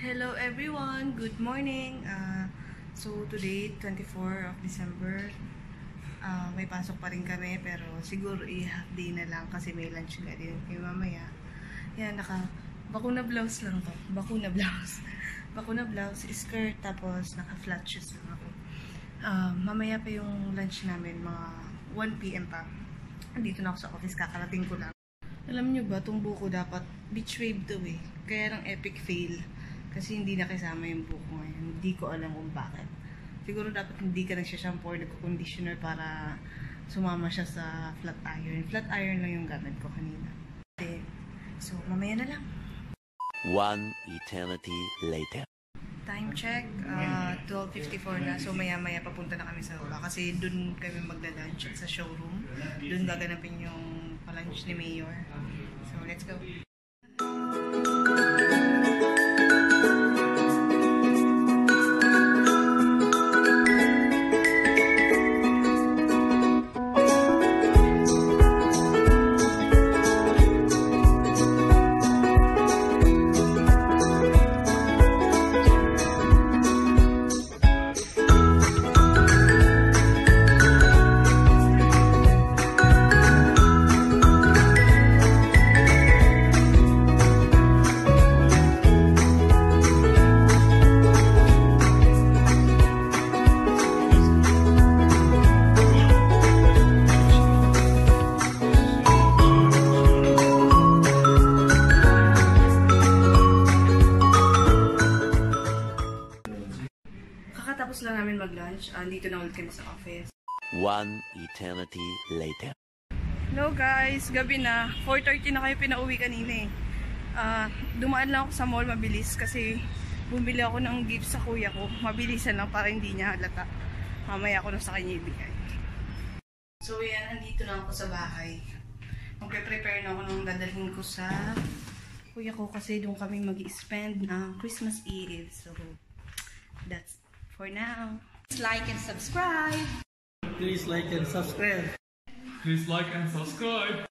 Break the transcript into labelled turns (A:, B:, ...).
A: Hello everyone! Good morning! Uh, so today, 24 of December, uh, may pasok pa rin kami pero siguro i-half day na lang kasi may lunch nga din kayo mamaya. Yan, naka bakuna blouse lang to. Bakuna blouse. bakuna blouse, skirt, tapos naka flat shoes lang ako. Uh, mamaya pa yung lunch namin, mga 1pm pa. Andito na ako sa office, kakarating ko lang. Alam nyo ba, itong buko dapat beach wave to eh. Kaya ng epic fail. Kasi hindi nakisama yung buko ngayon. Hindi ko alam kung bakit. Siguro dapat hindi ka nagsashampoo or nagko-conditioner para sumama siya sa flat iron. Flat iron lang yung gamit ko kanina. Okay. So, mamaya na lang.
B: One eternity later.
A: Time check, uh, 12.54 na. So, maya-maya papunta na kami sa baba. Kasi dun kami magda-lunch sa showroom. Dun gaganapin yung palunch ni Mayor. So, let's go. Kakatapos lang namin mag-lunch. Uh, dito na ulit kami sa office.
B: One eternity later.
A: Hello guys, gabi na. 4.30 na kayo pinauwi kanina eh. Uh, dumaan lang ako sa mall mabilis kasi bumili ako ng gift sa kuya ko. Mabilisan lang para hindi niya halata. Mamaya ako na sa kanya ibigay. So yan, andito na ako sa bahay. Magpe-prepare na ako ng dadalhin ko sa kuya ko kasi doon kami mag spend ng Christmas Eve. So, that's for now.
C: like and subscribe.
D: Please like and subscribe.
E: Please like and subscribe.